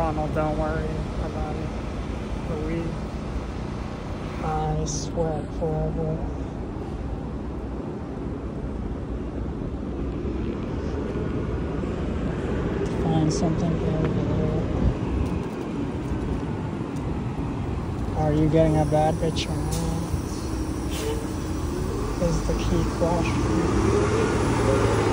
Ronald, don't worry about it. We I sweat forever. Find something here. Are you getting a bad not? Is the key question.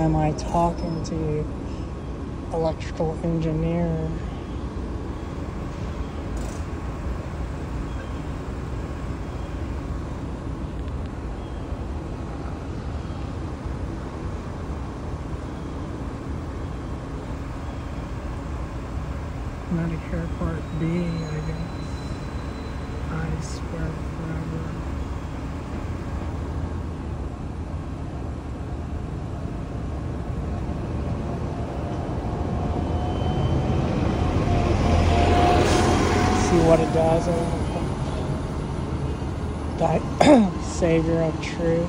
Am I talking to electrical engineer? Medicare Part B, I guess. I swear forever. See what it does. Di- Savior of truth.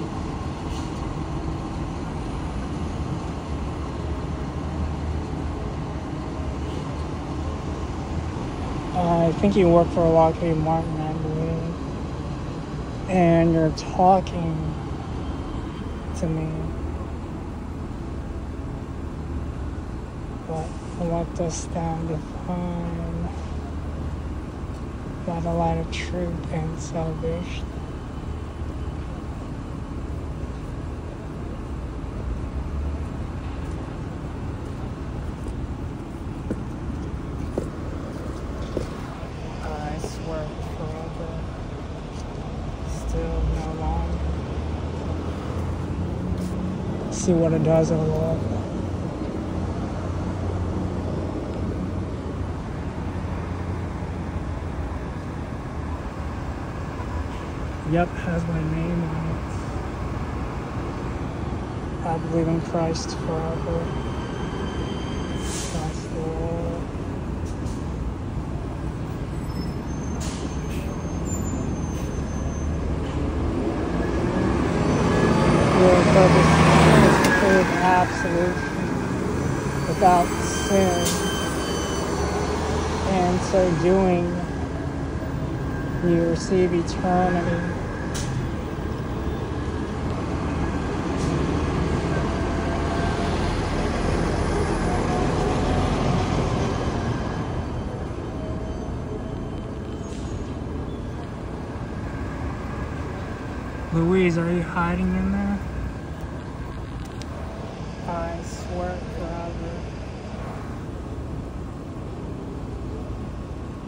Uh, I think you work for Lockheed Martin, I believe. And you're talking to me. What, what does stand define by a lot of truth and salvation? I swear forever, still no longer. See what it does, oh Lord. Yep, has my name on it. I believe in Christ forever. Christ Lord. Your purpose is to prove absolution without sin. And so doing, you receive eternity. Louise, are you hiding in there? I swear forever.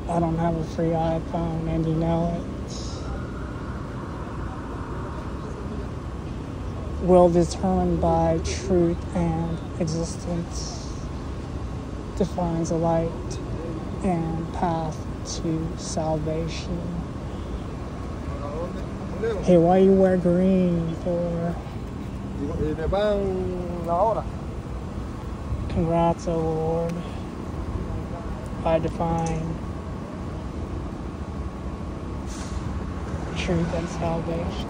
I don't have a free iPhone, and you know it. Will determined by truth and existence defines a light and path to salvation. Hey, why you wear green for? Congrats, Lord. I define truth and salvation.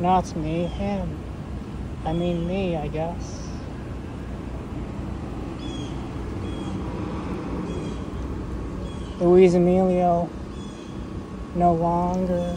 Not me, him. I mean me, I guess. Luis Emilio no longer